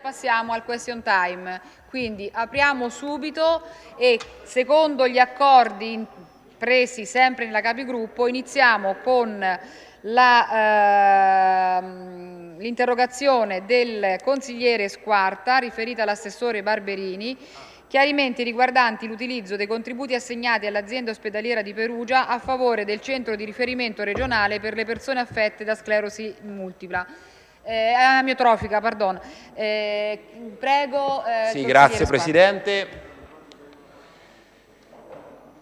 Passiamo al question time, quindi apriamo subito e secondo gli accordi presi sempre nella capigruppo iniziamo con ehm, l'interrogazione ehm, del consigliere Squarta riferita all'assessore Barberini chiarimenti riguardanti l'utilizzo dei contributi assegnati all'azienda ospedaliera di Perugia a favore del centro di riferimento regionale per le persone affette da sclerosi multipla eh, amiotrofica, pardon. Eh, prego. Eh, sì, grazie Presidente.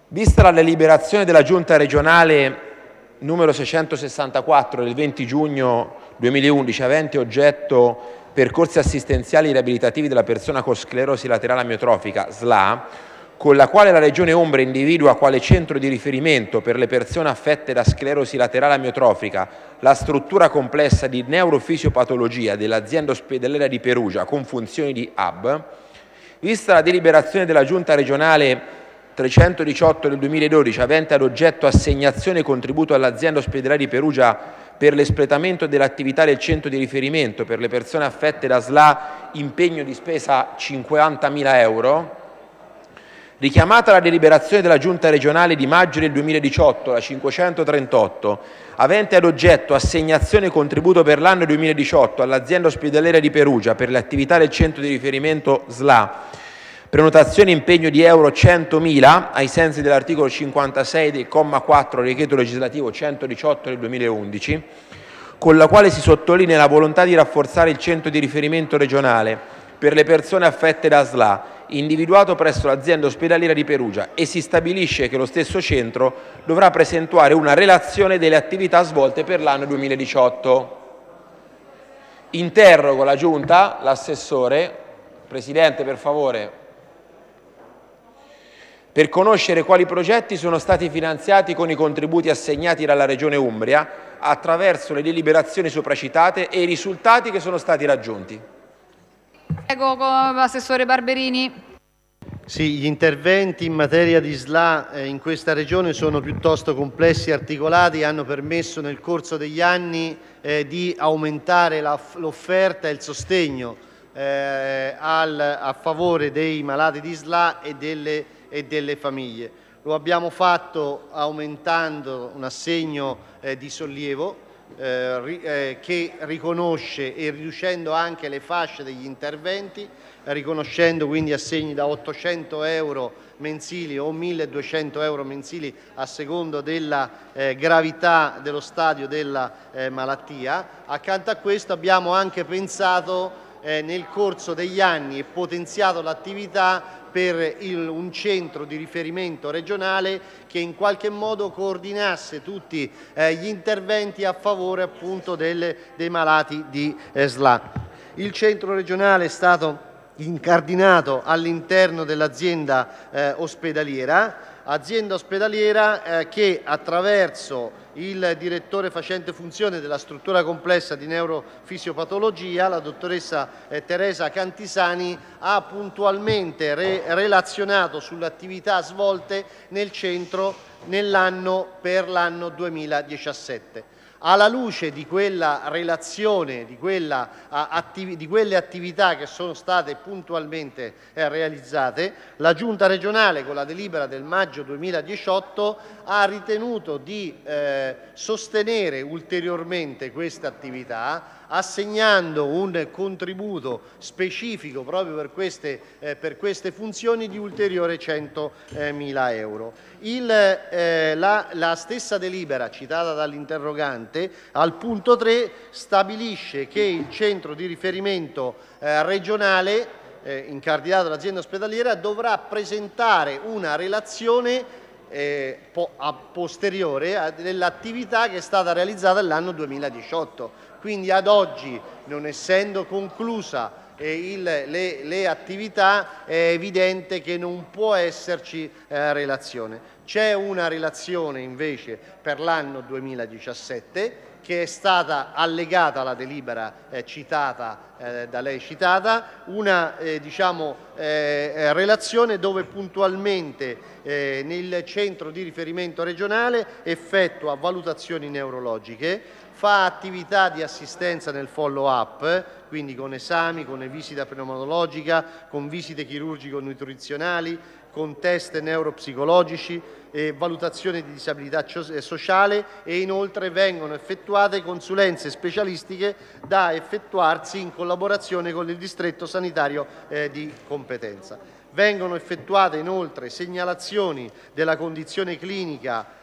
Vista la deliberazione della Giunta regionale numero 664 del 20 giugno 2011 avente oggetto percorsi assistenziali riabilitativi della persona con sclerosi laterale amiotrofica, SLA, con la quale la Regione Umbria individua quale centro di riferimento per le persone affette da sclerosi laterale amiotrofica la struttura complessa di neurofisiopatologia dell'azienda ospedaliera di Perugia con funzioni di hub, vista la deliberazione della Giunta regionale 318 del 2012 avente ad oggetto assegnazione e contributo all'azienda ospedaliera di Perugia per l'espletamento dell'attività del centro di riferimento per le persone affette da SLA impegno di spesa 50.000 euro, Richiamata la deliberazione della Giunta regionale di maggio del 2018, la 538, avente ad oggetto assegnazione e contributo per l'anno 2018 all'azienda ospedaliera di Perugia per le attività del centro di riferimento SLA, prenotazione impegno di euro 100.000 ai sensi dell'articolo 56 del comma 4 del decreto legislativo 118 del 2011, con la quale si sottolinea la volontà di rafforzare il centro di riferimento regionale per le persone affette da SLA individuato presso l'azienda ospedaliera di Perugia e si stabilisce che lo stesso centro dovrà presentare una relazione delle attività svolte per l'anno 2018. Interrogo la Giunta, l'assessore, Presidente per favore, per conoscere quali progetti sono stati finanziati con i contributi assegnati dalla Regione Umbria attraverso le deliberazioni sopracitate e i risultati che sono stati raggiunti. Prego, Assessore Barberini. Sì, gli interventi in materia di SLA eh, in questa regione sono piuttosto complessi e articolati e hanno permesso nel corso degli anni eh, di aumentare l'offerta e il sostegno eh, al, a favore dei malati di SLA e delle, e delle famiglie. Lo abbiamo fatto aumentando un assegno eh, di sollievo eh, eh, che riconosce e riducendo anche le fasce degli interventi, riconoscendo quindi assegni da 800 euro mensili o 1200 euro mensili a secondo della eh, gravità dello stadio della eh, malattia. Accanto a questo abbiamo anche pensato eh, nel corso degli anni e potenziato l'attività per il, un centro di riferimento regionale che in qualche modo coordinasse tutti eh, gli interventi a favore appunto delle, dei malati di eh, SLA. Il centro regionale è stato incardinato all'interno dell'azienda eh, ospedaliera azienda ospedaliera eh, che attraverso il direttore facente funzione della struttura complessa di neurofisiopatologia, la dottoressa eh, Teresa Cantisani, ha puntualmente re relazionato sulle attività svolte nel centro nell'anno per l'anno 2017 alla luce di quella relazione, di, quella, di quelle attività che sono state puntualmente eh, realizzate, la Giunta regionale con la delibera del maggio 2018 ha ritenuto di eh, sostenere ulteriormente queste attività assegnando un contributo specifico proprio per queste, eh, per queste funzioni di ulteriore 100.000 euro. Il, eh, la, la stessa delibera citata dall'interrogante al punto 3 stabilisce che il centro di riferimento eh, regionale eh, incardinato dall'azienda ospedaliera dovrà presentare una relazione eh, a posteriore dell'attività che è stata realizzata nell'anno 2018. Quindi ad oggi, non essendo conclusa eh, il, le, le, attività, è evidente che non può esserci eh, relazione. C'è una relazione invece per l'anno 2017 che è stata allegata alla delibera eh, citata, eh, da lei citata, una eh, diciamo, eh, relazione dove puntualmente eh, nel centro di riferimento regionale effettua valutazioni neurologiche, fa attività di assistenza nel follow up quindi con esami, con visita pneumatologica, con visite chirurgico-nutrizionali, con test neuropsicologici, e valutazione di disabilità eh, sociale e inoltre vengono effettuate consulenze specialistiche da effettuarsi in collaborazione con il distretto sanitario eh, di competenza. Vengono effettuate inoltre segnalazioni della condizione clinica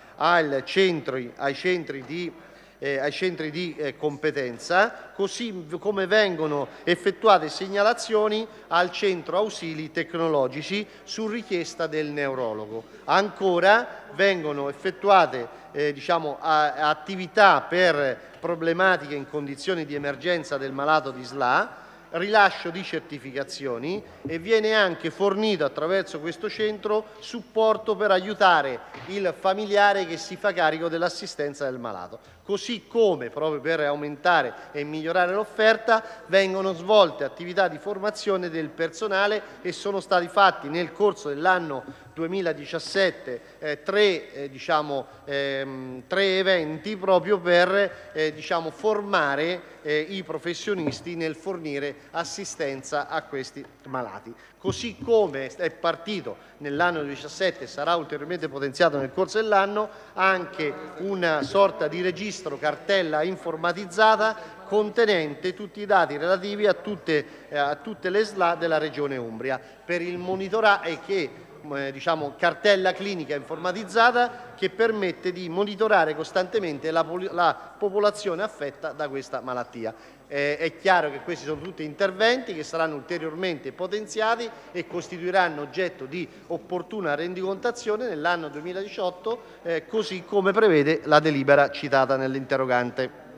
centri, ai centri di eh, ai centri di eh, competenza, così come vengono effettuate segnalazioni al centro ausili tecnologici su richiesta del neurologo. Ancora vengono effettuate eh, diciamo, attività per problematiche in condizioni di emergenza del malato di SLA rilascio di certificazioni e viene anche fornito attraverso questo centro supporto per aiutare il familiare che si fa carico dell'assistenza del malato. Così come, proprio per aumentare e migliorare l'offerta, vengono svolte attività di formazione del personale e sono stati fatti nel corso dell'anno 2017 eh, tre, eh, diciamo, ehm, tre, eventi proprio per eh, diciamo, formare eh, i professionisti nel fornire assistenza a questi malati. Così come è partito nell'anno 2017 e sarà ulteriormente potenziato nel corso dell'anno anche una sorta di registro cartella informatizzata contenente tutti i dati relativi a tutte, eh, a tutte le SLA della Regione Umbria per il monitoraggio e che eh, diciamo, cartella clinica informatizzata che permette di monitorare costantemente la, la popolazione affetta da questa malattia. Eh, è chiaro che questi sono tutti interventi che saranno ulteriormente potenziati e costituiranno oggetto di opportuna rendicontazione nell'anno 2018, eh, così come prevede la delibera citata nell'interrogante.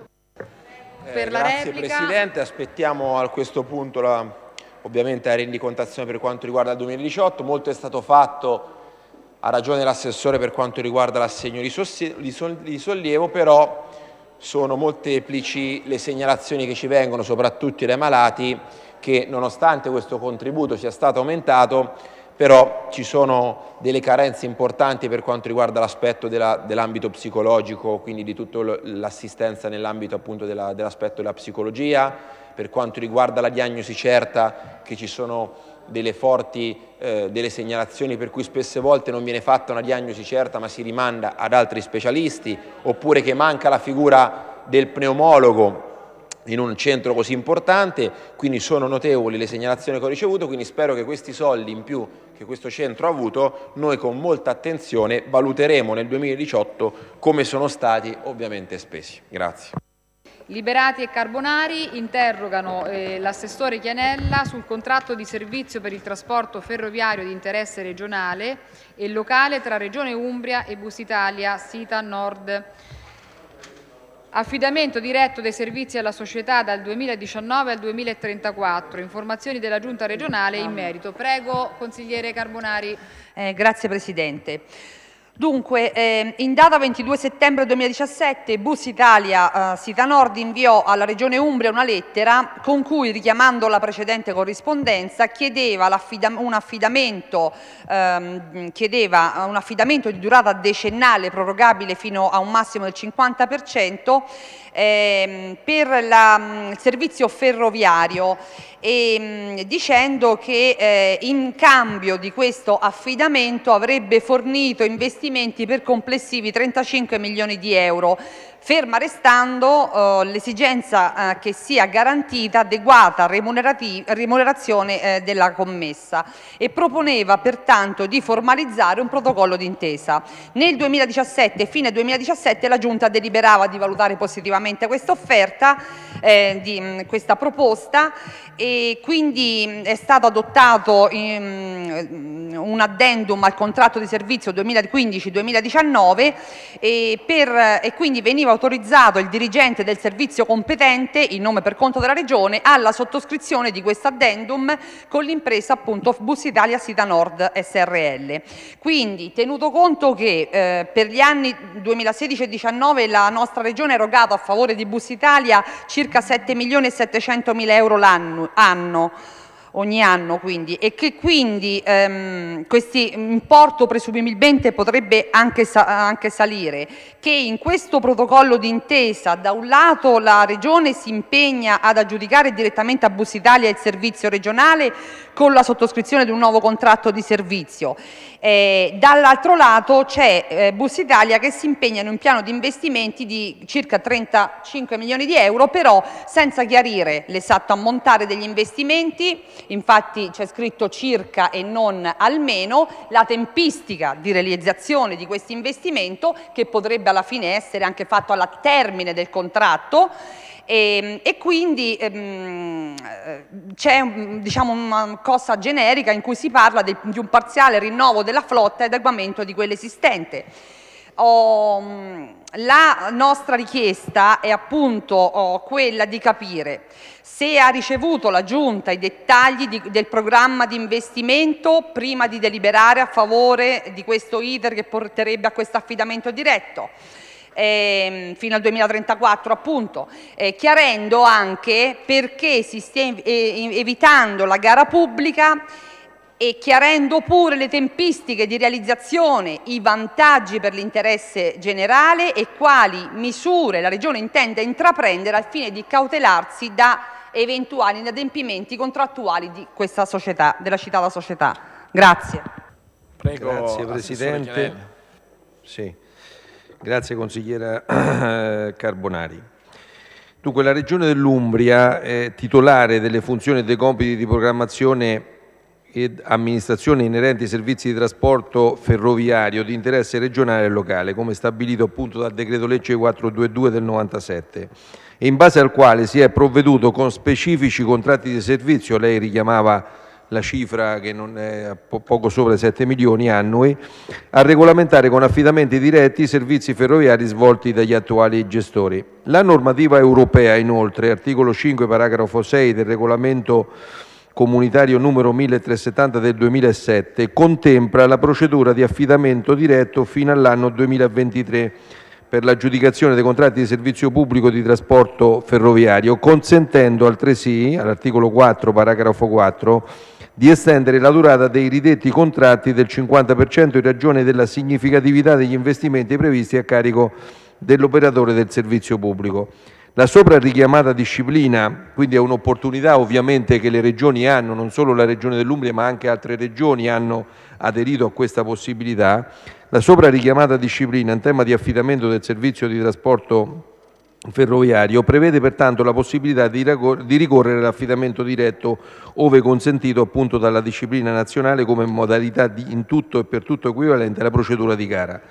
Eh, grazie replica. Presidente, aspettiamo a questo punto la ovviamente la rendicontazione per quanto riguarda il 2018, molto è stato fatto, ha ragione l'assessore per quanto riguarda l'assegno di sollievo, però sono molteplici le segnalazioni che ci vengono, soprattutto dai malati, che nonostante questo contributo sia stato aumentato, però ci sono delle carenze importanti per quanto riguarda l'aspetto dell'ambito psicologico, quindi di tutta l'assistenza nell'ambito appunto dell'aspetto della psicologia, per quanto riguarda la diagnosi certa che ci sono delle forti eh, delle segnalazioni per cui spesse volte non viene fatta una diagnosi certa ma si rimanda ad altri specialisti oppure che manca la figura del pneumologo in un centro così importante, quindi sono notevoli le segnalazioni che ho ricevuto, quindi spero che questi soldi in più che questo centro ha avuto, noi con molta attenzione valuteremo nel 2018 come sono stati ovviamente spesi. Grazie. Liberati e Carbonari interrogano eh, l'assessore Chianella sul contratto di servizio per il trasporto ferroviario di interesse regionale e locale tra Regione Umbria e Busitalia Sita Nord. Affidamento diretto dei servizi alla società dal 2019 al 2034. Informazioni della Giunta regionale in merito. Prego, consigliere Carbonari. Eh, grazie Presidente. Dunque, eh, in data 22 settembre 2017 Bus Italia eh, Sita Nord inviò alla Regione Umbria una lettera con cui, richiamando la precedente corrispondenza, chiedeva, un affidamento, ehm, chiedeva un affidamento di durata decennale prorogabile fino a un massimo del 50% ehm, per la, il servizio ferroviario e, mh, dicendo che eh, in cambio di questo affidamento avrebbe fornito investimenti per complessivi 35 milioni di euro ferma restando eh, l'esigenza eh, che sia garantita adeguata remunerazione eh, della commessa e proponeva pertanto di formalizzare un protocollo d'intesa. Nel 2017, fine 2017, la Giunta deliberava di valutare positivamente questa offerta, eh, di, questa proposta e quindi è stato adottato in, un addendum al contratto di servizio 2015-2019 e, e quindi veniva autorizzato il dirigente del servizio competente, in nome per conto della Regione, alla sottoscrizione di questo addendum con l'impresa appunto Bus Italia Sita Nord SRL. Quindi, tenuto conto che eh, per gli anni 2016 e 2019 la nostra Regione ha erogato a favore di Bus Italia circa 7 milioni e 700 mila euro l'anno, ogni anno quindi, e che quindi ehm, questo importo presumibilmente potrebbe anche, anche, salire, che in questo protocollo d'intesa da un lato la Regione si impegna ad aggiudicare direttamente a Bus Italia il servizio regionale con la sottoscrizione di un nuovo contratto di servizio. Eh, dall'altro lato c'è eh, Bus Italia che si impegna in un piano di investimenti di circa 35 milioni di euro, però senza chiarire l'esatto ammontare degli investimenti, infatti c'è scritto circa e non almeno, la tempistica di realizzazione di questo investimento che potrebbe alla fine essere anche fatto alla termine del contratto e, ehm, e quindi ehm, c'è diciamo, una cosa generica in cui si parla di, di un parziale rinnovo della flotta e adeguamento di quella esistente. Oh, la nostra richiesta è appunto oh, quella di capire se ha ricevuto la Giunta i dettagli di, del programma di investimento prima di deliberare a favore di questo iter che porterebbe a questo affidamento diretto. Eh, fino al 2034 appunto, eh, chiarendo anche perché si stia evitando la gara pubblica e chiarendo pure le tempistiche di realizzazione, i vantaggi per l'interesse generale e quali misure la Regione intende intraprendere al fine di cautelarsi da eventuali inadempimenti contrattuali di questa società, della citata società. Grazie. Prego, Grazie Presidente. Sì. Grazie consigliera Carbonari. Dunque la Regione dell'Umbria è titolare delle funzioni e dei compiti di programmazione ed amministrazione inerenti ai servizi di trasporto ferroviario di interesse regionale e locale, come stabilito appunto dal decreto legge 422 del 97 e in base al quale si è provveduto con specifici contratti di servizio, lei richiamava la cifra che non è poco sopra i 7 milioni annui, a regolamentare con affidamenti diretti i servizi ferroviari svolti dagli attuali gestori. La normativa europea, inoltre, articolo 5, paragrafo 6 del regolamento comunitario numero 1370 del 2007, contempla la procedura di affidamento diretto fino all'anno 2023 per l'aggiudicazione dei contratti di servizio pubblico di trasporto ferroviario, consentendo altresì, all'articolo 4, paragrafo 4, di estendere la durata dei ridetti contratti del 50% in ragione della significatività degli investimenti previsti a carico dell'operatore del servizio pubblico. La sopra richiamata disciplina, quindi è un'opportunità ovviamente che le regioni hanno, non solo la regione dell'Umbria ma anche altre regioni hanno aderito a questa possibilità, la sopra richiamata disciplina in tema di affidamento del servizio di trasporto ferroviario prevede pertanto la possibilità di, ricorrere all'affidamento diretto ove consentito appunto dalla disciplina nazionale come modalità in tutto e per tutto equivalente alla procedura di gara.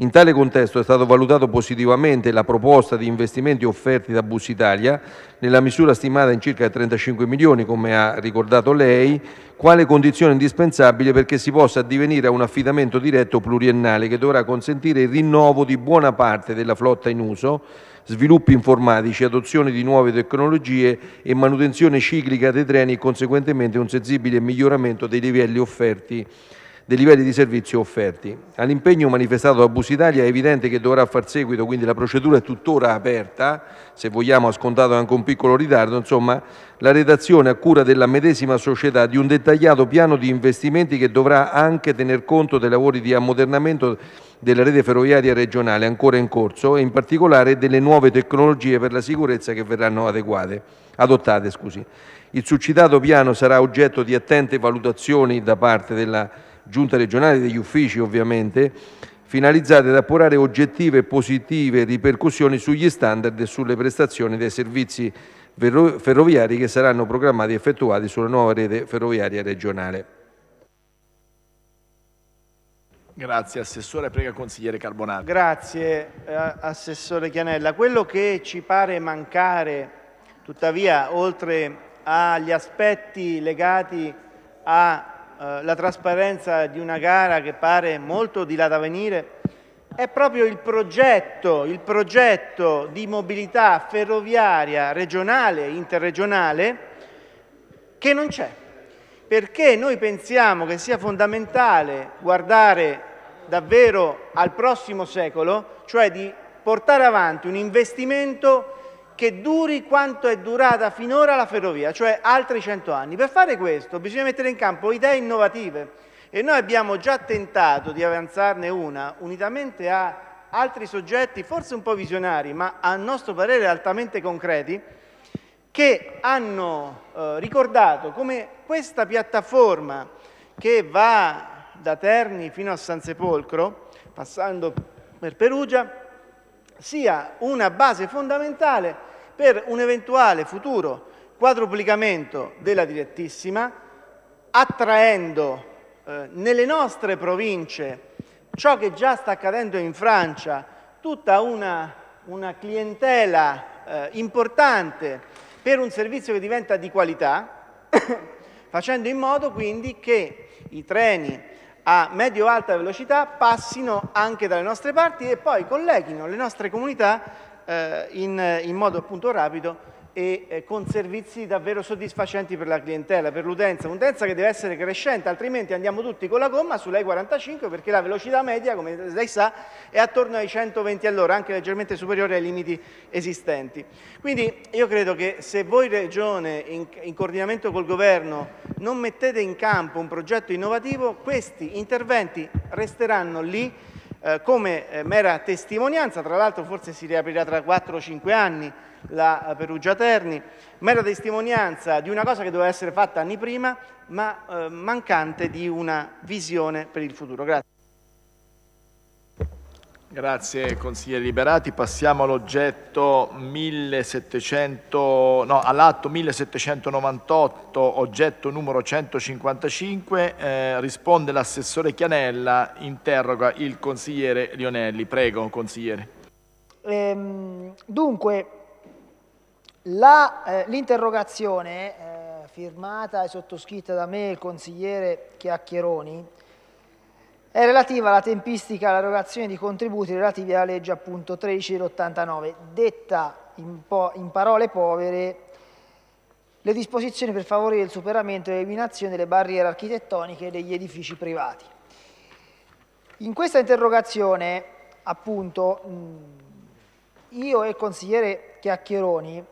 In tale contesto è stato valutato positivamente la proposta di investimenti offerti da Bus Italia, nella misura stimata in circa 35 milioni, come ha ricordato lei, quale condizione indispensabile perché si possa addivenire a un affidamento diretto pluriennale che dovrà consentire il rinnovo di buona parte della flotta in uso, sviluppi informatici, adozione di nuove tecnologie e manutenzione ciclica dei treni e conseguentemente un sensibile miglioramento dei livelli offerti dei livelli di servizio offerti. All'impegno manifestato da Bus Italia è evidente che dovrà far seguito, quindi la procedura è tuttora aperta, se vogliamo ha scontato anche un piccolo ritardo, insomma la redazione a cura della medesima società di un dettagliato piano di investimenti che dovrà anche tener conto dei lavori di ammodernamento della rete ferroviaria regionale ancora in corso e in particolare delle nuove tecnologie per la sicurezza che verranno adeguate, adottate. Scusi. Il succitato piano sarà oggetto di attente valutazioni da parte della giunta regionale degli uffici ovviamente, finalizzate ad appurare oggettive e positive ripercussioni sugli standard e sulle prestazioni dei servizi ferroviari che saranno programmati e effettuati sulla nuova rete ferroviaria regionale. Grazie Assessore, prega consigliere Carbonati. Grazie eh, Assessore Chianella. Quello che ci pare mancare, tuttavia, oltre agli aspetti legati a eh, la trasparenza di una gara che pare molto di là da venire è proprio il progetto, il progetto di mobilità ferroviaria regionale interregionale che non c'è, perché noi pensiamo che sia fondamentale guardare davvero al prossimo secolo, cioè di portare avanti un investimento che duri quanto è durata finora la ferrovia, cioè altri 100 anni. Per fare questo bisogna mettere in campo idee innovative e noi abbiamo già tentato di avanzarne una unitamente a altri soggetti, forse un po' visionari, ma a nostro parere altamente concreti, che hanno eh, ricordato come questa piattaforma che va da Terni fino a San Sepolcro, passando per Perugia, sia una base fondamentale per un eventuale futuro quadruplicamento della direttissima, attraendo eh, nelle nostre province ciò che già sta accadendo in Francia, tutta una, una clientela eh, importante per un servizio che diventa di qualità, facendo in modo quindi che i treni a medio-alta velocità passino anche dalle nostre parti e poi colleghino le nostre comunità eh, in, in modo appunto rapido e eh, con servizi davvero soddisfacenti per la clientela, per l'utenza, un'utenza che deve essere crescente, altrimenti andiamo tutti con la gomma sull'E 45 perché la velocità media, come lei sa, è attorno ai 120 all'ora, anche leggermente superiore ai limiti esistenti. Quindi io credo che se voi Regione, in, in coordinamento col Governo, non mettete in campo un progetto innovativo, questi interventi resteranno lì eh, come eh, mera testimonianza, tra l'altro forse si riaprirà tra 4 o 5 anni, la Perugia Terni, mera testimonianza di una cosa che doveva essere fatta anni prima, ma eh, mancante di una visione per il futuro. Grazie. Grazie consigliere Liberati. Passiamo all'oggetto 1700, no, all'atto 1798, oggetto numero 155. Eh, risponde l'assessore Chianella, interroga il consigliere Lionelli. Prego, consigliere. Ehm, dunque, eh, L'interrogazione eh, firmata e sottoscritta da me il consigliere Chiacchieroni è relativa alla tempistica all'erogazione di contributi relativi alla legge appunto 13 dell'89, detta in, in parole povere le disposizioni per favorire il superamento e l'eliminazione delle barriere architettoniche degli edifici privati. In questa interrogazione, appunto, io e il consigliere Chiacchieroni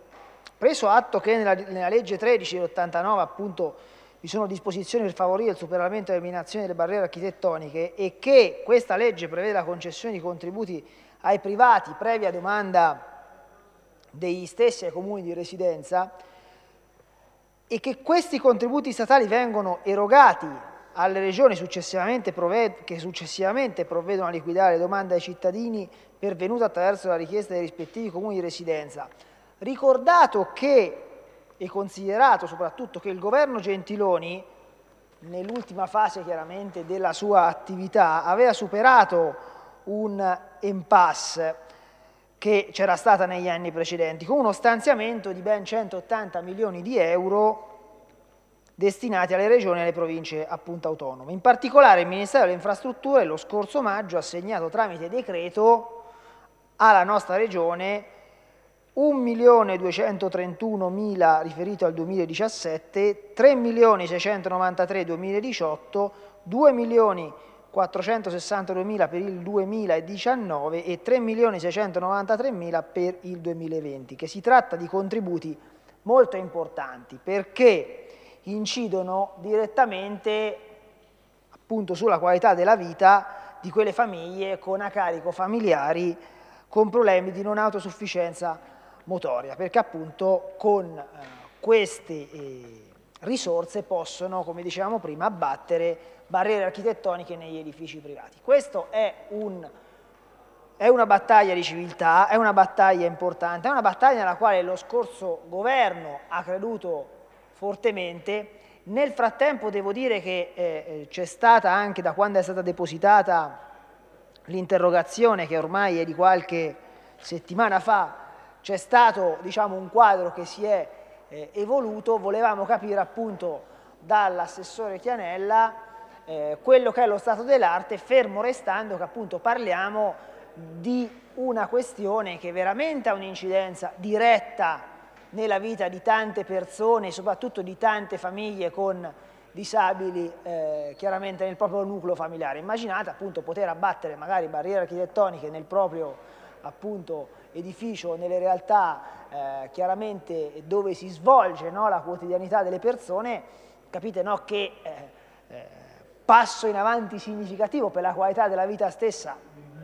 Preso atto che nella, nella legge 13 dell'89 appunto vi sono disposizioni per favorire il superamento e l'eliminazione delle barriere architettoniche e che questa legge prevede la concessione di contributi ai privati previa domanda degli stessi ai comuni di residenza e che questi contributi statali vengono erogati alle regioni successivamente che successivamente provvedono a liquidare le domande ai cittadini pervenute attraverso la richiesta dei rispettivi comuni di residenza. Ricordato che e considerato soprattutto che il governo Gentiloni nell'ultima fase chiaramente della sua attività aveva superato un impasse che c'era stata negli anni precedenti con uno stanziamento di ben 180 milioni di euro destinati alle regioni e alle province appunto autonome. In particolare il Ministero delle Infrastrutture lo scorso maggio ha assegnato tramite decreto alla nostra regione 1.231.000 riferito al 2017, 3.693.000 2018, 2.462.000 per il 2019 e 3.693.000 per il 2020, che si tratta di contributi molto importanti perché incidono direttamente appunto sulla qualità della vita di quelle famiglie con a carico familiari con problemi di non autosufficienza motoria, perché appunto con eh, queste eh, risorse possono, come dicevamo prima, abbattere barriere architettoniche negli edifici privati. Questa è, un, è una battaglia di civiltà, è una battaglia importante, è una battaglia nella quale lo scorso governo ha creduto fortemente. Nel frattempo devo dire che eh, eh c'è stata anche da quando è stata depositata l'interrogazione che ormai è di qualche settimana fa c'è stato diciamo, un quadro che si è eh, evoluto, volevamo capire appunto dall'assessore Chianella eh, quello che è lo stato dell'arte, fermo restando che appunto parliamo di una questione che veramente ha un'incidenza diretta nella vita di tante persone, soprattutto di tante famiglie con disabili eh, chiaramente nel proprio nucleo familiare. Immaginate appunto poter abbattere magari barriere architettoniche nel proprio appunto edificio nelle realtà eh, chiaramente dove si svolge no, la quotidianità delle persone, capite no, che eh, eh, passo in avanti significativo per la qualità della vita stessa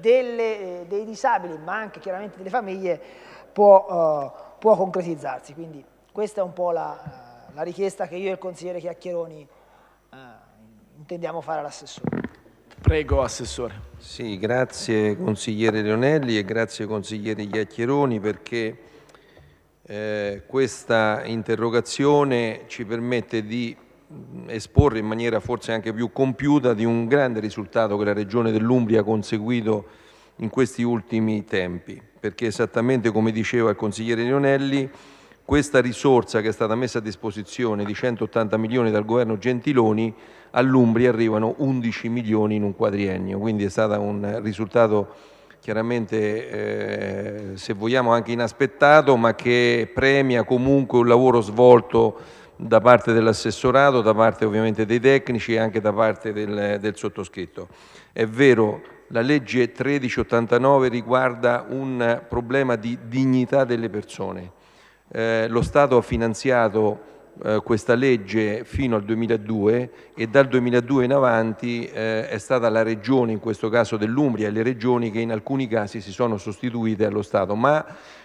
delle, eh, dei disabili, ma anche chiaramente delle famiglie, può, uh, può concretizzarsi. Quindi questa è un po' la, la, richiesta che io e il consigliere Chiacchieroni uh, intendiamo fare all'assessore. Prego, Assessore. Sì, grazie consigliere Leonelli e grazie consigliere Chiacchieroni perché eh, questa interrogazione ci permette di esporre in maniera forse anche più compiuta di un grande risultato che la Regione dell'Umbria ha conseguito in questi ultimi tempi, perché esattamente come diceva il consigliere Lionelli, questa risorsa che è stata messa a disposizione di 180 milioni dal governo Gentiloni all'Umbria arrivano 11 milioni in un quadriennio, quindi è stato un risultato chiaramente eh, se vogliamo anche inaspettato ma che premia comunque un lavoro svolto da parte dell'assessorato, da parte ovviamente dei tecnici e anche da parte del, del sottoscritto. È vero, la legge 1389 riguarda un problema di dignità delle persone. Eh, lo Stato ha finanziato eh, questa legge fino al 2002 e dal 2002 in avanti eh, è stata la regione, in questo caso dell'Umbria, e le regioni che in alcuni casi si sono sostituite allo Stato, ma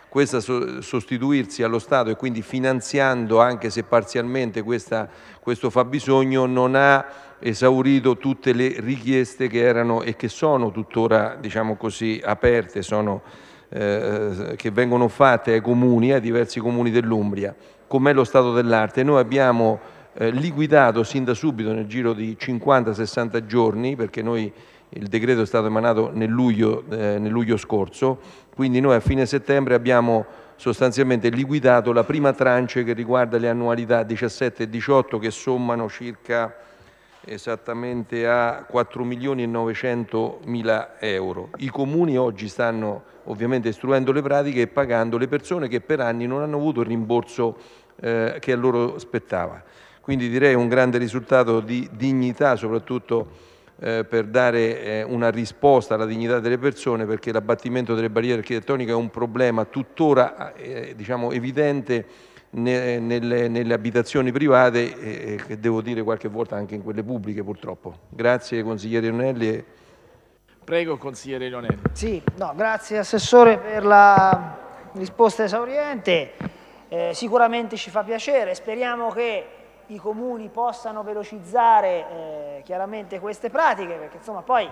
questa sostituirsi allo Stato e quindi finanziando anche se parzialmente questa, questo fabbisogno non ha esaurito tutte le richieste che erano e che sono tuttora diciamo così, aperte, sono, eh, che vengono fatte ai comuni, ai diversi comuni dell'Umbria, com'è lo stato dell'arte. Noi abbiamo eh, liquidato sin da subito nel giro di 50-60 giorni, perché noi il decreto è stato emanato nel luglio, eh, nel luglio scorso, quindi noi a fine settembre abbiamo sostanzialmente liquidato la prima tranche che riguarda le annualità 17 e 18 che sommano circa esattamente a 4 milioni e 900 mila euro. I comuni oggi stanno ovviamente istruendo le pratiche e pagando le persone che per anni non hanno avuto il rimborso eh, che a loro spettava. Quindi direi un grande risultato di dignità soprattutto eh, per dare eh, una risposta alla dignità delle persone perché l'abbattimento delle barriere architettoniche è un problema tuttora eh, diciamo, evidente nelle, nelle, abitazioni private e che devo dire qualche volta anche in quelle pubbliche purtroppo. Grazie consigliere Ionelli. Prego consigliere Ionelli. Sì, no, grazie Assessore per la risposta esauriente. Eh, sicuramente ci fa piacere, speriamo che i comuni possano velocizzare eh, chiaramente queste pratiche, perché insomma poi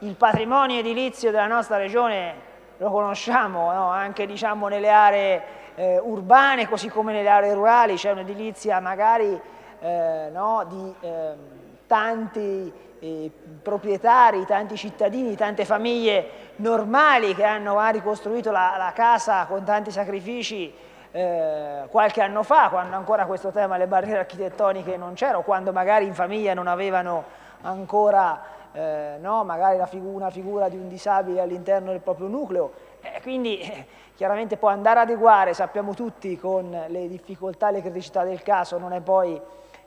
il patrimonio edilizio della nostra regione lo conosciamo, no? anche diciamo, nelle aree eh, urbane così come nelle aree rurali, c'è un'edilizia magari eh, no? di ehm, tanti eh, proprietari, tanti cittadini, tante famiglie normali che hanno ricostruito la, la casa con tanti sacrifici eh, qualche anno fa, quando ancora questo tema delle barriere architettoniche non c'era, quando magari in famiglia non avevano ancora eh, no, magari figu una figura di un disabile all'interno del proprio nucleo. Eh, quindi eh, chiaramente può andare ad adeguare, sappiamo tutti, con le difficoltà e le criticità del caso, non è poi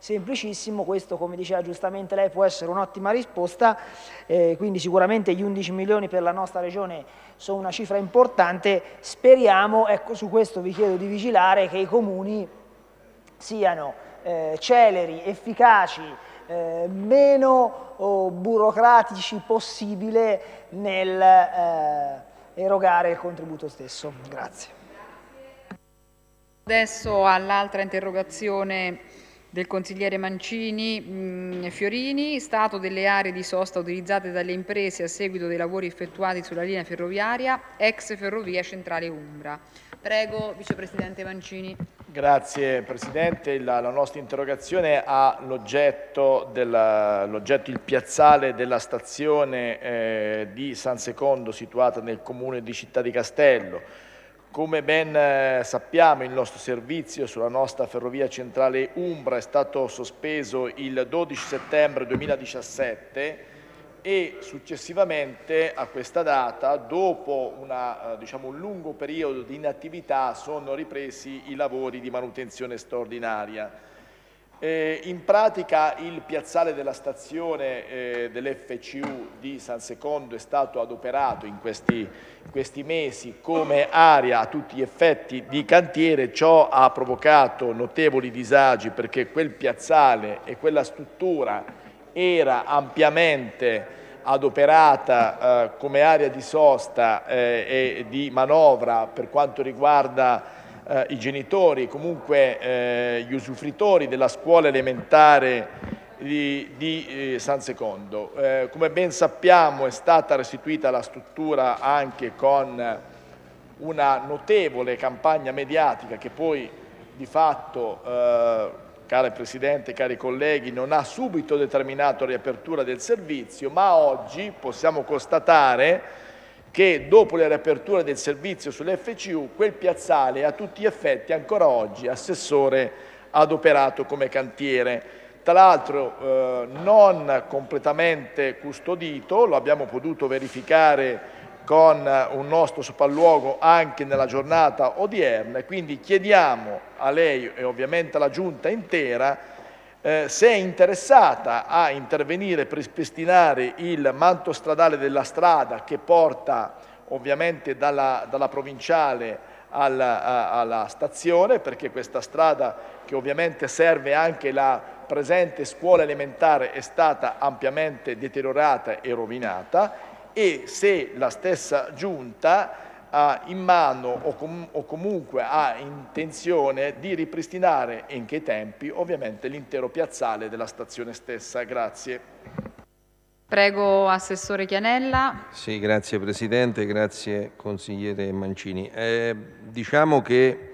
semplicissimo, questo come diceva giustamente lei può essere un'ottima risposta, eh, quindi sicuramente gli 11 milioni per la nostra regione sono una cifra importante, speriamo, ecco su questo vi chiedo di vigilare, che i comuni siano eh, celeri, efficaci, eh, meno oh, burocratici possibile nel eh, erogare il contributo stesso. Grazie. Adesso all'altra interrogazione del consigliere Mancini mm, Fiorini, stato delle aree di sosta utilizzate dalle imprese a seguito dei lavori effettuati sulla linea ferroviaria ex Ferrovia Centrale Umbra. Prego, Vicepresidente Mancini. Grazie Presidente, la, la nostra interrogazione ha l'oggetto il piazzale della stazione eh, di San Secondo situata nel comune di Città di Castello. Come ben eh, sappiamo il nostro servizio sulla nostra ferrovia centrale Umbra è stato sospeso il 12 settembre 2017 e successivamente a questa data, dopo una, eh, diciamo, un lungo periodo di inattività, sono ripresi i lavori di manutenzione straordinaria. Eh, in pratica il piazzale della stazione eh, dell'FCU di San Secondo è stato adoperato in questi, in questi, mesi come area a tutti gli effetti di cantiere, ciò ha provocato notevoli disagi perché quel piazzale e quella struttura era ampiamente adoperata eh, come area di sosta eh, e di manovra per quanto riguarda eh, i genitori, comunque eh, gli usufruitori della scuola elementare di, di eh, San Secondo. Eh, come ben sappiamo è stata restituita la struttura anche con una notevole campagna mediatica che poi di fatto, cara Presidente, cari colleghi, non ha subito determinato riapertura del servizio, ma oggi possiamo constatare che dopo le riaperture del servizio sull'FCU quel piazzale è a tutti gli effetti ancora oggi assessore adoperato come cantiere. Tra l'altro eh, non completamente custodito, lo abbiamo potuto verificare con un nostro sopralluogo anche nella giornata odierna quindi chiediamo a lei e ovviamente alla Giunta intera eh, se è interessata a intervenire per ripristinare il manto stradale della strada che porta ovviamente dalla, dalla provinciale alla, alla, stazione, perché questa strada che ovviamente serve anche la presente scuola elementare è stata ampiamente deteriorata e rovinata e se la stessa giunta ha in mano o, com o, comunque ha intenzione di ripristinare in che tempi ovviamente l'intero piazzale della stazione stessa. Grazie. Prego Assessore Chianella. Sì, grazie Presidente, grazie Consigliere Mancini. Eh, diciamo che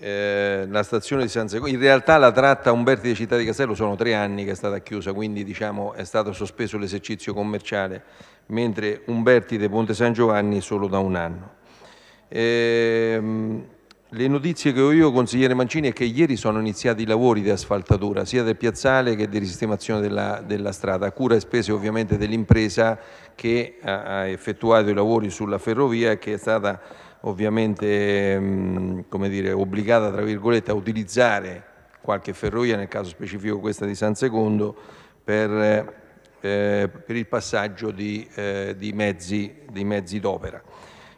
eh, la stazione di San Secondo, in realtà la tratta Umberti di Città di Castello sono tre anni che è stata chiusa, quindi diciamo è stato sospeso l'esercizio commerciale, mentre Umberti di Ponte San Giovanni solo da un anno. Ehm, le notizie che ho io, consigliere Mancini, è che ieri sono iniziati i lavori di asfaltatura, sia del piazzale che di risistemazione della, della strada, a cura e spese ovviamente dell'impresa che ha, effettuato i lavori sulla ferrovia e che è stata ovviamente mh, come dire, obbligata a utilizzare qualche ferrovia, nel caso specifico questa di San Secondo, per, eh, per il passaggio di, eh, di mezzi, mezzi d'opera.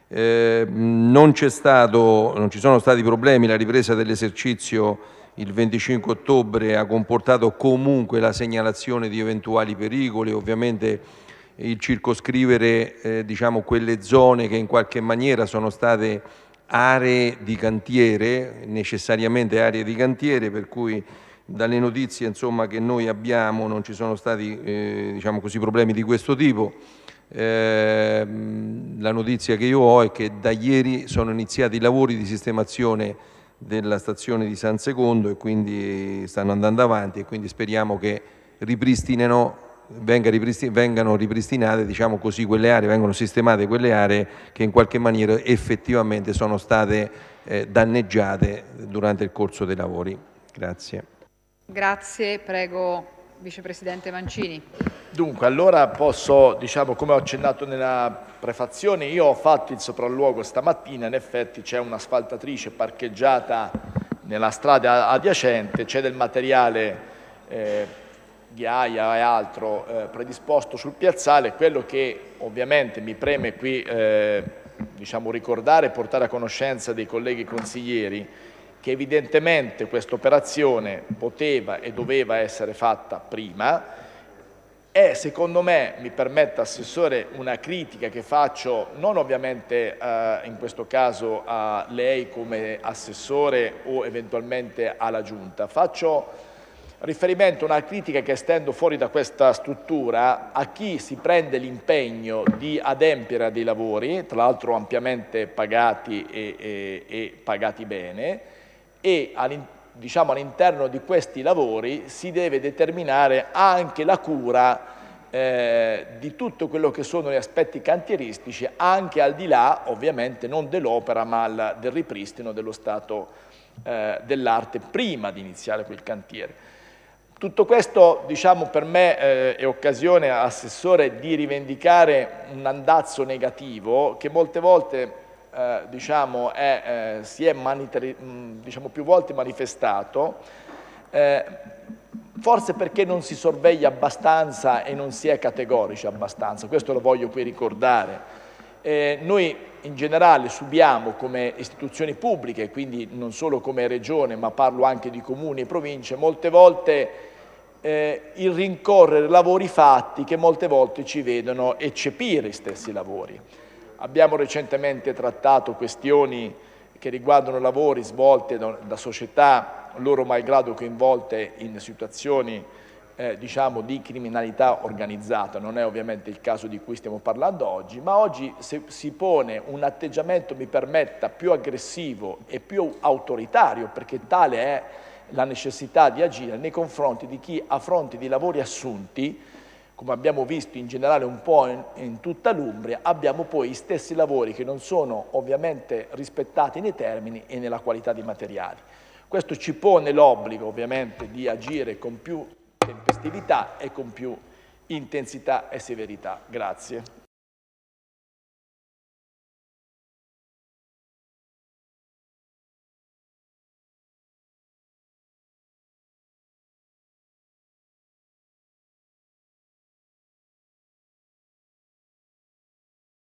Eh, non, stato, non ci sono stati problemi, la ripresa dell'esercizio il 25 ottobre ha comportato comunque la segnalazione di eventuali pericoli, ovviamente il circoscrivere eh, diciamo, quelle zone che in qualche maniera sono state aree di cantiere, necessariamente aree di cantiere, per cui dalle notizie insomma, che noi abbiamo non ci sono stati eh, diciamo così, problemi di questo tipo. Eh, la notizia che io ho è che da ieri sono iniziati i lavori di sistemazione della stazione di San Secondo e quindi stanno andando avanti e quindi speriamo che ripristinino, venga ripristin vengano ripristinate diciamo così, quelle aree, vengono sistemate quelle aree che in qualche maniera effettivamente sono state eh, danneggiate durante il corso dei lavori. Grazie. Grazie, prego Vicepresidente Mancini. Dunque, allora posso, diciamo, come ho accennato nella prefazione, io ho fatto il sopralluogo stamattina, in effetti c'è un'asfaltatrice parcheggiata nella strada adiacente, c'è del materiale eh, ghiaia e altro eh, predisposto sul piazzale, quello che ovviamente mi preme qui eh, diciamo, ricordare e portare a conoscenza dei colleghi consiglieri che evidentemente questa operazione poteva e doveva essere fatta prima è secondo me, mi permetta Assessore, una critica che faccio non ovviamente eh, in questo caso a lei come Assessore o eventualmente alla Giunta, faccio riferimento a una critica che estendo fuori da questa struttura a chi si prende l'impegno di adempiere a dei lavori, tra l'altro ampiamente pagati e, e, e pagati bene, e diciamo, all'interno di questi lavori si deve determinare anche la cura eh, di tutto quello che sono gli aspetti cantieristici, anche al di là ovviamente non dell'opera ma del ripristino dello stato eh, dell'arte prima di iniziare quel cantiere. Tutto questo diciamo, per me eh, è occasione, Assessore, di rivendicare un andazzo negativo che molte volte eh, diciamo, è, eh, si è diciamo, più volte manifestato Eh, forse perché non si sorveglia abbastanza e non si è categorici abbastanza, questo lo voglio qui ricordare. Eh, noi in generale subiamo come istituzioni pubbliche, quindi non solo come regione, ma parlo anche di comuni e province, molte volte eh, il rincorrere lavori fatti che molte volte ci vedono eccepire i stessi lavori. Abbiamo recentemente trattato questioni che riguardano lavori svolti da, società loro malgrado coinvolte in situazioni eh, diciamo, di criminalità organizzata, non è ovviamente il caso di cui stiamo parlando oggi, ma oggi si pone un atteggiamento, mi permetta, più aggressivo e più autoritario, perché tale è la necessità di agire nei confronti di chi a fronte di lavori assunti, come abbiamo visto in generale un po' in, in tutta l'Umbria, abbiamo poi gli stessi lavori che non sono ovviamente rispettati nei termini e nella qualità dei materiali. Questo ci pone l'obbligo ovviamente di agire con più tempestività e con più intensità e severità. Grazie.